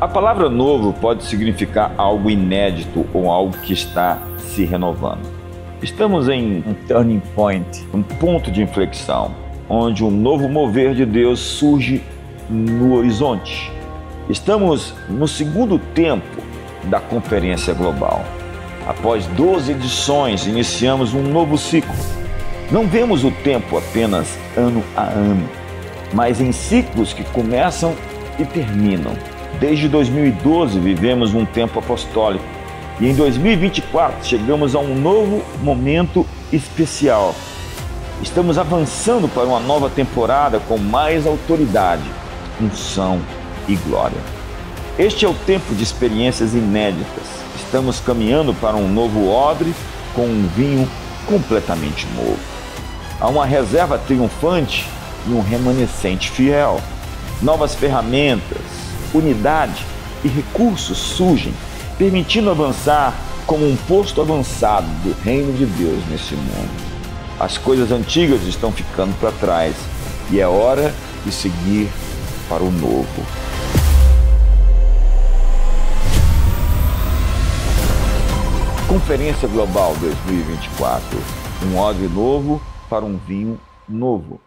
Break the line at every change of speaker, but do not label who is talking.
A palavra novo pode significar algo inédito ou algo que está se renovando. Estamos em um turning point, um ponto de inflexão, onde um novo mover de Deus surge no horizonte. Estamos no segundo tempo da Conferência Global. Após 12 edições, iniciamos um novo ciclo. Não vemos o tempo apenas ano a ano, mas em ciclos que começam e terminam. Desde 2012 vivemos um tempo apostólico e em 2024 chegamos a um novo momento especial. Estamos avançando para uma nova temporada com mais autoridade, unção e glória. Este é o tempo de experiências inéditas. Estamos caminhando para um novo odre com um vinho completamente novo. Há uma reserva triunfante e um remanescente fiel. Novas ferramentas, unidade e recursos surgem, permitindo avançar como um posto avançado do reino de Deus nesse mundo. As coisas antigas estão ficando para trás e é hora de seguir para o novo. Conferência Global 2024. Um odre novo para um vinho novo.